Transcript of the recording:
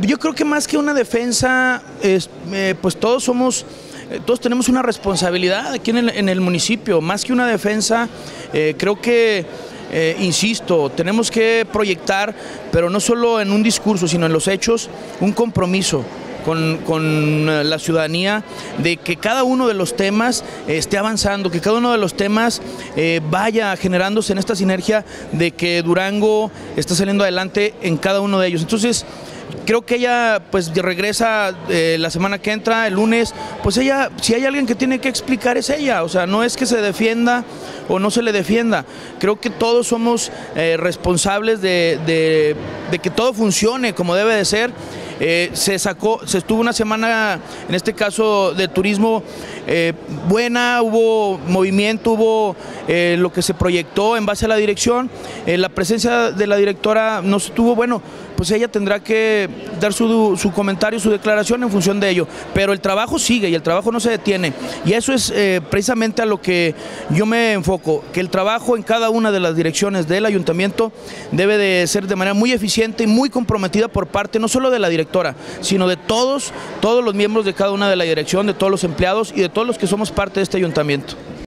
Yo creo que más que una defensa, eh, pues todos somos, eh, todos tenemos una responsabilidad aquí en el, municipio, más que una defensa, eh, creo que, insisto, tenemos que proyectar, pero no solo en un discurso, sino en los hechos, un compromiso. Con, con, la ciudadanía de que cada uno de los temas esté avanzando, que cada uno de los temas vaya generándose en esta sinergia de que Durango está saliendo adelante en cada uno de ellos. Entonces, creo que ella pues regresa eh, la semana que entra, el lunes, pues ella, si hay alguien que tiene que explicar es ella, o sea, no es que se defienda o no se le defienda, creo que todos somos eh, responsables de, de, de que todo funcione como debe de ser. Eh, se sacó, se estuvo una semana, en este caso de turismo, eh, buena, hubo movimiento, hubo eh, lo que se proyectó en base a la dirección. La presencia de la directora no estuvo, bueno, pues ella tendrá que dar su, su, comentario, su declaración en función de ello. Pero el trabajo sigue y el trabajo no se detiene. Y eso es precisamente a lo que yo me enfoco, que el trabajo en cada una de las direcciones del ayuntamiento debe de ser de manera muy eficiente y muy comprometida por parte no solo de la directora, sino de todos, todos los miembros de cada una de la dirección, de todos los empleados y de todos los que somos parte de este ayuntamiento.